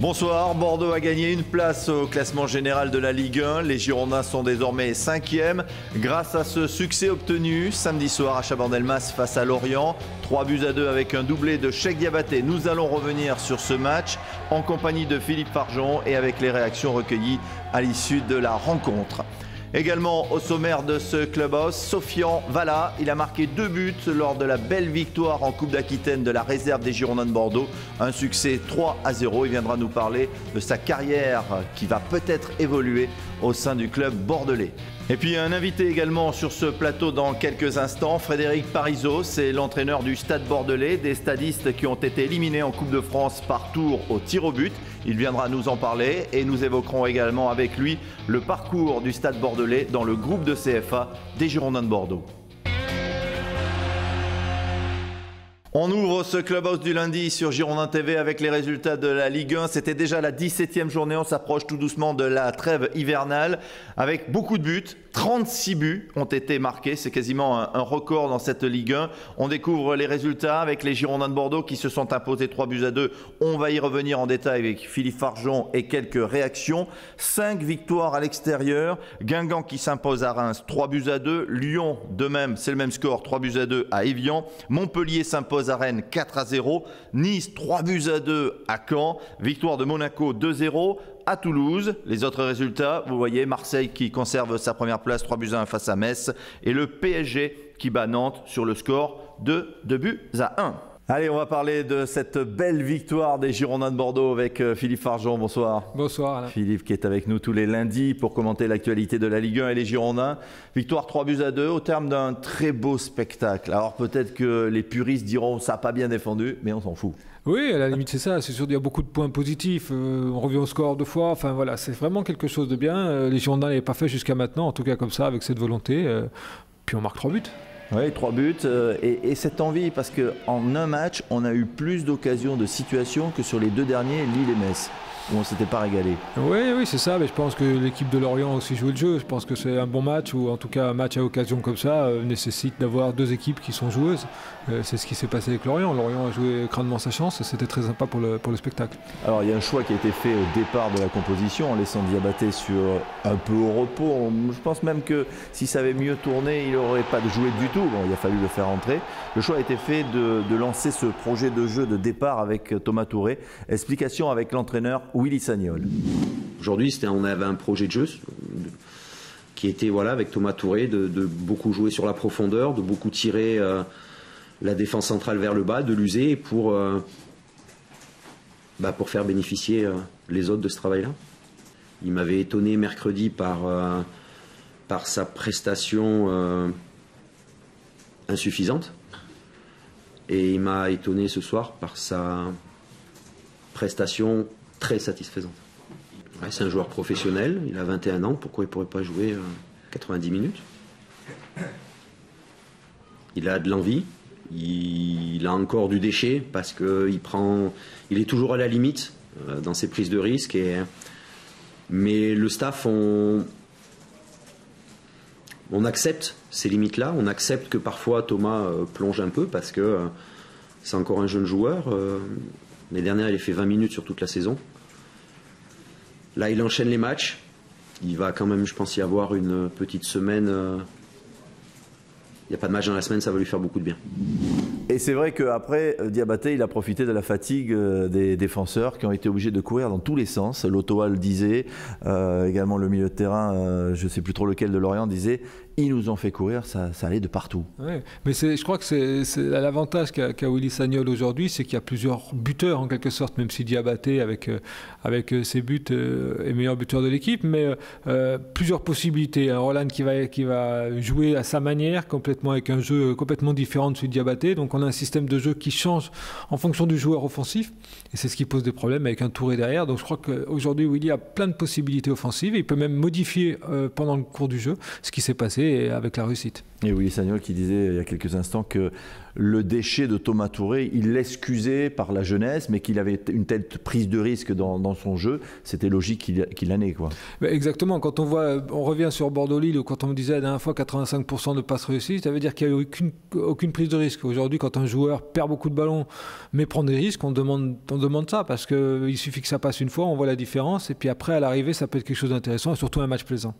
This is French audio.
Bonsoir, Bordeaux a gagné une place au classement général de la Ligue 1. Les Girondins sont désormais 5e grâce à ce succès obtenu samedi soir à Chabandelmas face à Lorient. 3 buts à 2 avec un doublé de Cheikh Diabaté. Nous allons revenir sur ce match en compagnie de Philippe Farjon et avec les réactions recueillies à l'issue de la rencontre. Également au sommaire de ce clubhouse, Sofian Vala. Il a marqué deux buts lors de la belle victoire en Coupe d'Aquitaine de la réserve des Girondins de Bordeaux. Un succès 3 à 0. Il viendra nous parler de sa carrière qui va peut-être évoluer au sein du club bordelais. Et puis un invité également sur ce plateau dans quelques instants, Frédéric Parisot, c'est l'entraîneur du Stade Bordelais, des stadistes qui ont été éliminés en Coupe de France par tour au tir au but. Il viendra nous en parler et nous évoquerons également avec lui le parcours du Stade Bordelais dans le groupe de CFA des Girondins de Bordeaux. On ouvre ce clubhouse du lundi sur Girondin TV avec les résultats de la Ligue 1. C'était déjà la 17e journée. On s'approche tout doucement de la trêve hivernale avec beaucoup de buts. 36 buts ont été marqués. C'est quasiment un, record dans cette Ligue 1. On découvre les résultats avec les Girondins de Bordeaux qui se sont imposés 3 buts à 2. On va y revenir en détail avec Philippe Farjon et quelques réactions. 5 victoires à l'extérieur. Guingamp qui s'impose à Reims 3 buts à 2. Lyon de même, c'est le même score, 3 buts à 2 à Evian. Montpellier s'impose à Rennes 4 à 0. Nice 3 buts à 2 à Caen. Victoire de Monaco 2-0 à Toulouse. Les autres résultats, vous voyez Marseille qui conserve sa première place 3 buts à 1 face à Metz et le PSG qui bat Nantes sur le score de 2 buts à 1. Allez, on va parler de cette belle victoire des Girondins de Bordeaux avec euh, Philippe Farjon. Bonsoir. Bonsoir. Alain. Philippe qui est avec nous tous les lundis pour commenter l'actualité de la Ligue 1 et les Girondins. Victoire 3 buts à 2 au terme d'un très beau spectacle. Alors peut-être que les puristes diront ça n'a pas bien défendu, mais on s'en fout. Oui, à la limite c'est ça. C'est sûr qu'il y a beaucoup de points positifs. Euh, on revient au score deux fois. Enfin voilà, c'est vraiment quelque chose de bien. Euh, les Girondins n'avaient pas fait jusqu'à maintenant, en tout cas comme ça, avec cette volonté. puis on marque trois buts. Oui, trois buts. Euh, et, cette envie, parce qu'en un match, on a eu plus d'occasions de situations que sur les deux derniers, Lille et Metz où on s'était pas régalé. Oui, oui, c'est ça. Mais je pense que l'équipe de Lorient a aussi joué le jeu. Je pense que c'est un bon match, ou en tout cas un match à occasion comme ça euh, nécessite d'avoir deux équipes qui sont joueuses. Euh, c'est ce qui s'est passé avec Lorient. Lorient a joué crânement sa chance. C'était très sympa pour le, pour le spectacle. Alors il y a un choix qui a été fait au départ de la composition en laissant Diabaté sur un peu au repos. Je pense même que si ça avait mieux tourné, il n'aurait pas joué du tout. Il a fallu le faire entrer. Le choix a été fait de, de lancer ce projet de jeu de départ avec Thomas Touré. Explication avec l'entraîneur Willy Sagnol. Aujourd'hui, on avait un projet de jeu qui était voilà avec Thomas Touré de, beaucoup jouer sur la profondeur, de beaucoup tirer euh, la défense centrale vers le bas, de l'user pour euh, bah, pour faire bénéficier euh, les autres de ce travail-là. Il m'avait étonné mercredi par par sa prestation insuffisante et il m'a étonné ce soir par sa prestation très satisfaisante. c'est un joueur professionnel, il a 21 ans, pourquoi il ne pourrait pas jouer 90 euh, minutes? Il a de l'envie, il, a encore du déchet parce qu'il prend, il est toujours à la limite euh, dans ses prises de risques. Et, mais le staff, on, on accepte ces limites-là, on accepte que parfois Thomas euh, plonge un peu parce que c'est encore un jeune joueur. L'année dernière, il a fait 20 minutes sur toute la saison. Là, il enchaîne les matchs. Il va quand même, je pense, y avoir une petite semaine. Euh, il n'y a pas de match dans la semaine, ça va lui faire beaucoup de bien. Et c'est vrai qu'après, euh, Diabaté, il a profité de la fatigue euh, des défenseurs qui ont été obligés de courir dans tous les sens. L'Ottawa le disait, également le milieu de terrain, je ne sais plus trop lequel de Lorient, disait ils nous ont fait courir, ça, allait de partout. mais je crois que c'est l'avantage qu'a Willy Sagnol aujourd'hui, c'est qu'il y a plusieurs buteurs en quelque sorte, même si Diabaté avec, euh, euh, ses buts euh, est meilleur buteur de l'équipe, mais plusieurs possibilités. Un Roland qui va, qui va jouer à sa manière, complètement avec un jeu complètement différent de celui de Diabaté. Donc on a un système de jeu qui change en fonction du joueur offensif, et c'est ce qui pose des problèmes avec un Touré derrière. Donc je crois qu'aujourd'hui Willy a plein de possibilités offensives, et il peut même modifier pendant le cours du jeu ce qui s'est passé passer avec la réussite. Et oui, Sagnol qui disait il y a quelques instants que le déchet de Thomas Touré, il l'excusait par la jeunesse, mais qu'il avait une telle prise de risque dans, son jeu, c'était logique qu'il qu en ait. Quoi. exactement, quand on voit, on revient sur Bordeaux-Lille, quand on me disait la dernière fois 85% de passes réussies, ça veut dire qu'il n'y a eu aucune, aucune prise de risque. Aujourd'hui, quand un joueur perd beaucoup de ballons, mais prend des risques, on demande, on demande ça, parce qu'il suffit que ça passe une fois, on voit la différence, et puis après, à l'arrivée, ça peut être quelque chose d'intéressant, et surtout un match plaisant.